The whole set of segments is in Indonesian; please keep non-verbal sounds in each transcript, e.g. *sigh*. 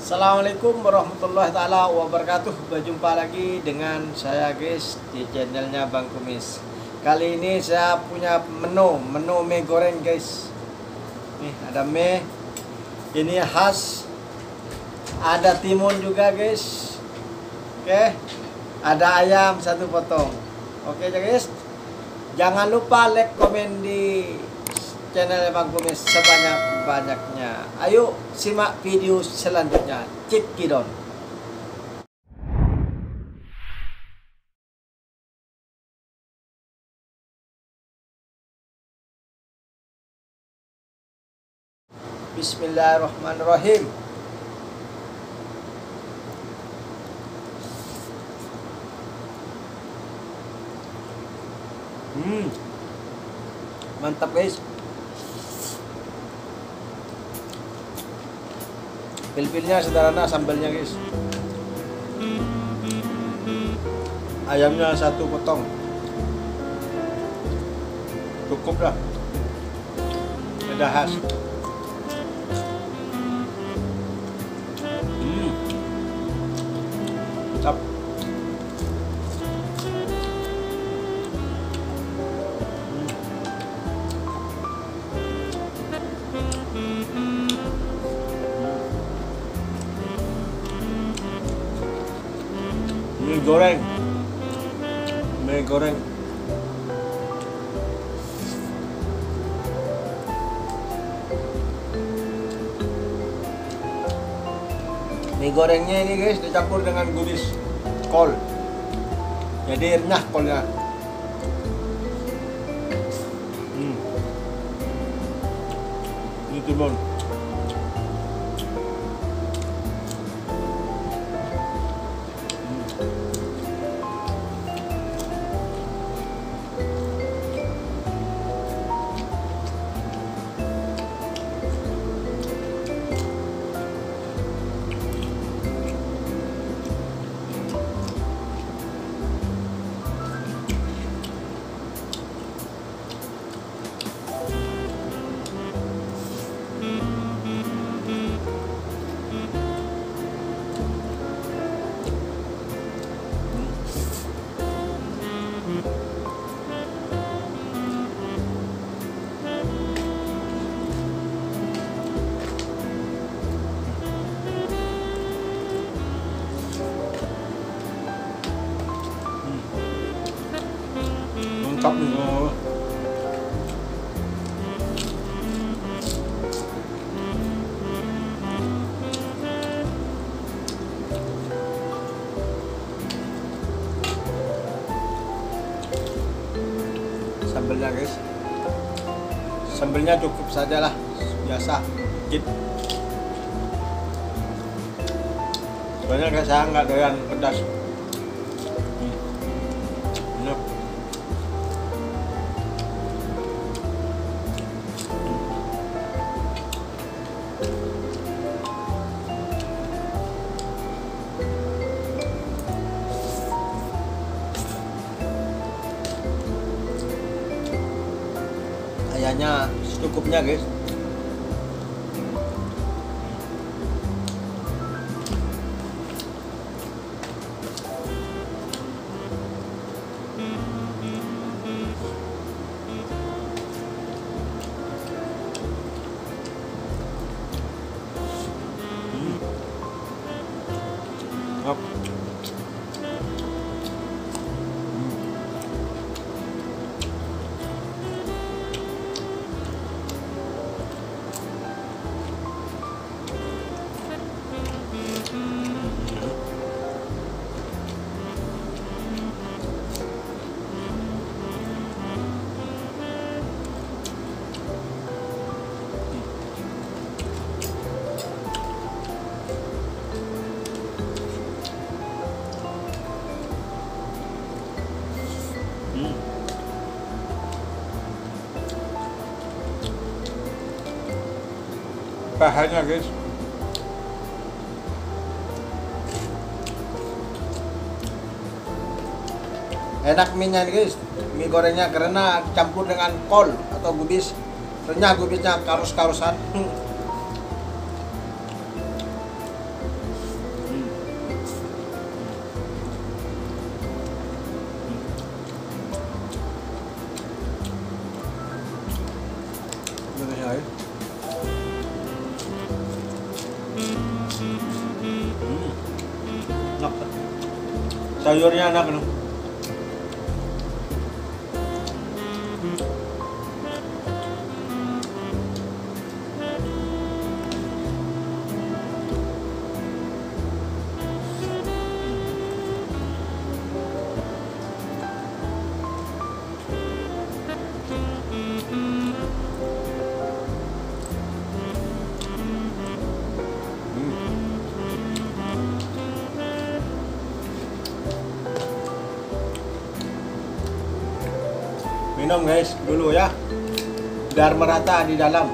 Assalamualaikum warahmatullahi taala wabarakatuh. Berjumpa lagi dengan saya guys di channelnya Bang Kumis. Kali ini saya punya menu, menu mie goreng guys. Nih ada mie. Ini khas. Ada timun juga guys. Oke. Ada ayam satu potong. Oke guys. Jangan lupa like, komen di channel Bang Kumis sebanyak-banyaknya. Ayo simak video selanjutnya. Cik Kidon. Bismillahirrahmanirrahim. Hmm. Mantap guys. Pil-pilnya sederhana, sambalnya guys. Ayamnya satu potong. Cukup lah. Ada khas. Hmm. Mie goreng. Mie goreng. Mie gorengnya ini guys dicampur dengan gubis kol. Jadi renyah kolnya. Hmm. Ini timun. Mantap nih. Sambelnya guys. Sambelnya cukup saja lah, biasa. Dikit. Soalnya kayak saya nggak doyan pedas. Ayahnya secukupnya guys. Pahanya guys. Enak mie nya guys. Mie gorengnya karena campur dengan kol atau gubis. renyah gubisnya karus-karusan *laughs* Sayurnya enak nih. Minum guys dulu ya. Biar merata di dalam.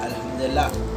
Alhamdulillah.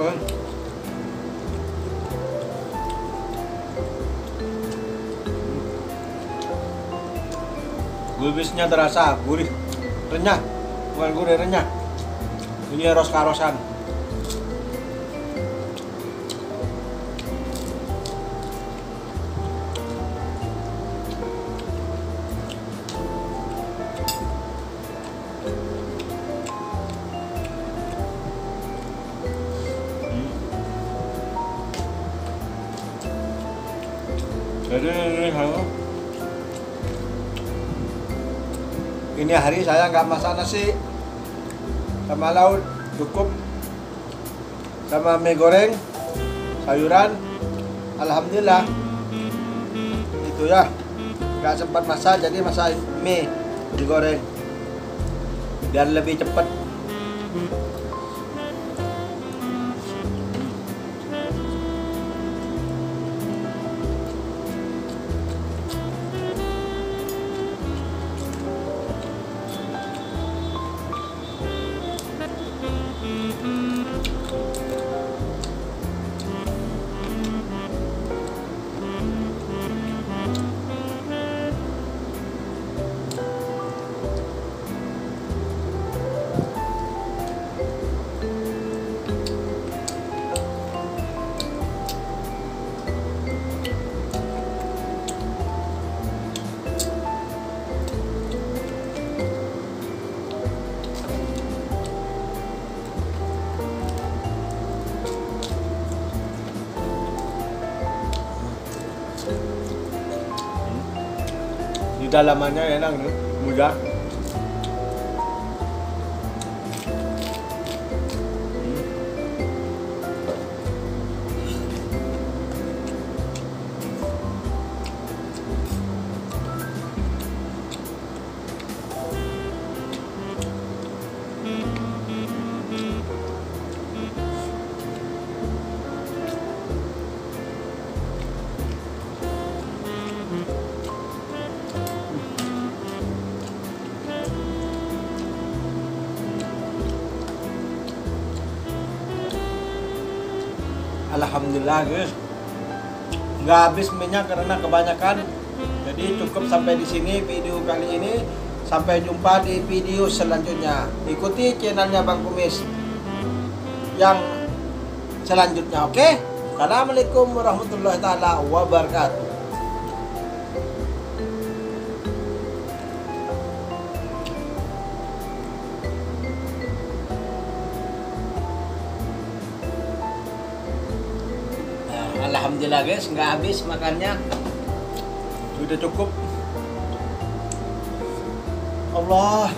Enak banget. Gubisnya terasa gurih, renyah, bukan gurih renyah. Ini ros karosan. Ini hari saya nggak masak nasi sama laut cukup sama mie goreng sayuran. Alhamdulillah. Itu ya. Nggak sempat masak jadi masak mie digoreng. Biar lebih cepat dalamannya enak nih mudah Alhamdulillah guys nggak habis minyak karena kebanyakan jadi cukup sampai di sini video kali ini Sampai jumpa di video selanjutnya. Ikuti channelnya Bang Kumis yang selanjutnya, oke? Assalamualaikum warahmatullahi taala wabarakatuh. Alhamdulillah guys, nggak habis makannya. Sudah cukup. Allah